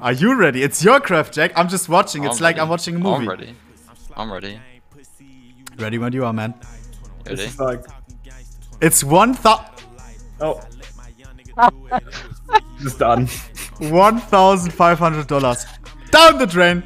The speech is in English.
Are you ready? It's your craft, Jack. I'm just watching. It's I'm like ready. I'm watching a movie. I'm ready. I'm ready. Ready when you are, man. Ready? It's like, It's one oh. It's done. $1,500. Down the drain.